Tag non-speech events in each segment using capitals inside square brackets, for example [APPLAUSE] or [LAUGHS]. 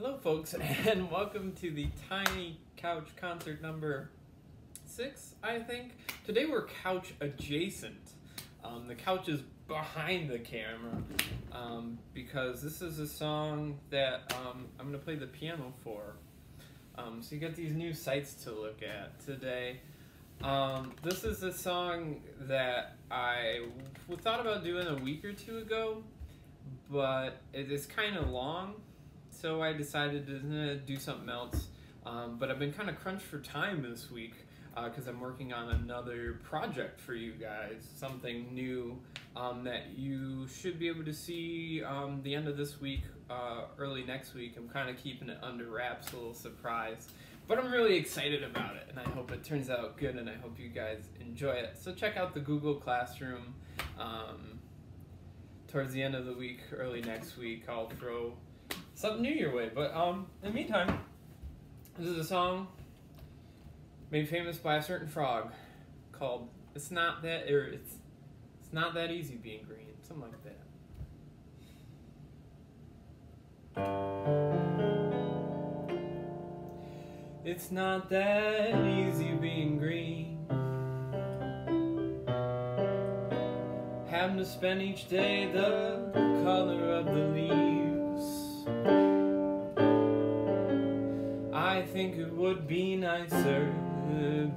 Hello, folks, [LAUGHS] and welcome to the Tiny Couch concert number six, I think. Today we're couch adjacent. Um, the couch is behind the camera um, because this is a song that um, I'm going to play the piano for. Um, so you got these new sights to look at today. Um, this is a song that I thought about doing a week or two ago, but it is kind of long so I decided to do something else. Um, but I've been kind of crunched for time this week because uh, I'm working on another project for you guys, something new um, that you should be able to see um, the end of this week, uh, early next week. I'm kind of keeping it under wraps, a little surprise. But I'm really excited about it, and I hope it turns out good, and I hope you guys enjoy it. So check out the Google Classroom. Um, towards the end of the week, early next week, I'll throw something new your way. But um, in the meantime, this is a song made famous by a certain frog called "It's Not That," or it's it's not that easy being green, something like that. It's not that easy being green. Having to spend each day the color of the leaves. I think it would be nicer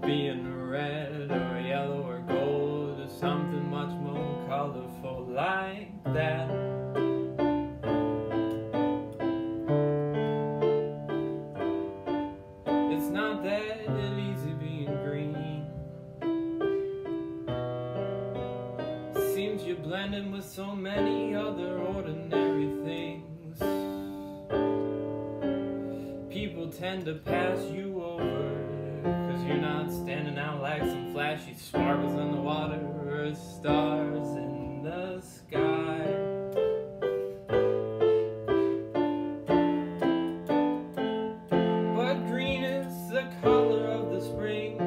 being red or yellow or gold or something much more colorful like that. It's not that easy being green. Seems you're blending with so many other ordinary tend to pass you over. Cause you're not standing out like some flashy sparkles in the water Or stars in the sky. But green is the color of the spring.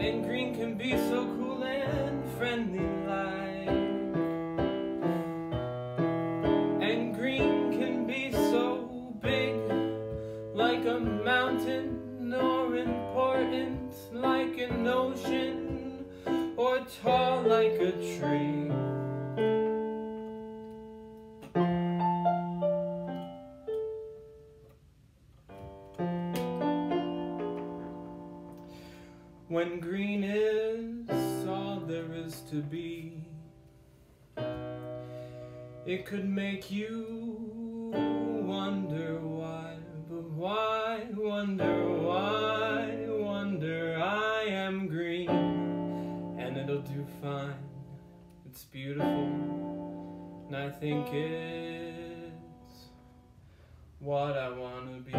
And green can be so cool and friendly important like an ocean Or tall like a tree. When green is all there is to be It could make you And it'll do fine, it's beautiful And I think it's what I wanna be